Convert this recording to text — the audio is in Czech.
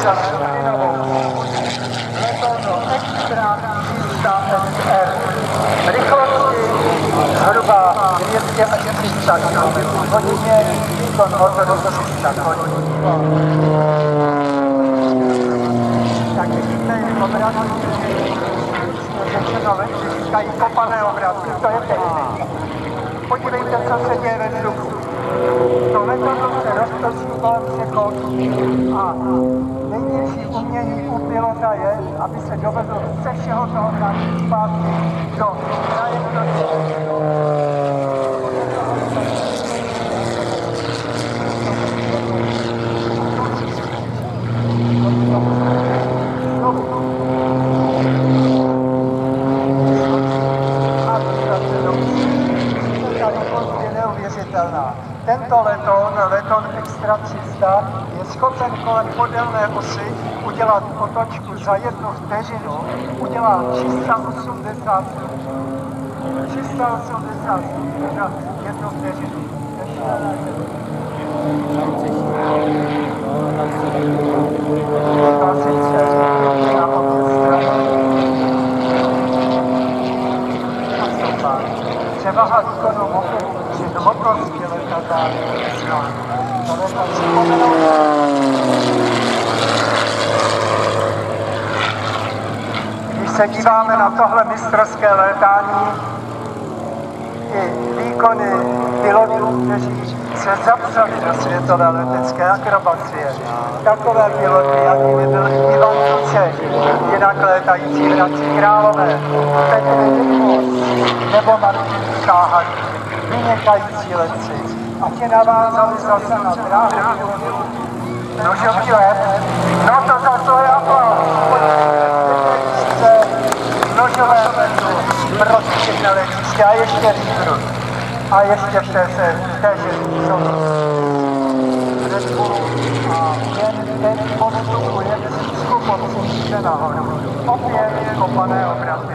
přišel hrdlinovou půjčí leto do extra 300 SR. Rychlosti zhruba 200 až 300 km hodině, výkon motoru 300 hodin. Tak vidíte obrazy, řečeno ven, říkají kopané obrazy, to je technika. Podívejte, co se děje ve umění u pilota je, aby se dovedl ze všeho toho vrátit zpátky do trajektorie. neuvěřitelná. Tento letoun, letoun Extra 300, je schopen kolem podélné osy udělat otočku za jednu vteřinu, udělá 380 380 za jednu vteřinu. Převaha výkonu motoru Když se díváme na tohle mistrovské létání, i výkony pilotů, kteří se zapsali do světové letecké akrobacie. Takové piloty, jakými byl Ivan Tuček, jinak létající v Hradci Králové, Petr Dykmus nebo Martin Káhar, vynikající letci. A ti navázali zase na dráhu. No, let, no to je aplaus. Nožové letu, prostě letiště a ještě výbrud. A ještě v té se, v té jsou Red Bullu a jen ten postupu je vždycky pod nahoru. Opět kopané obrazy.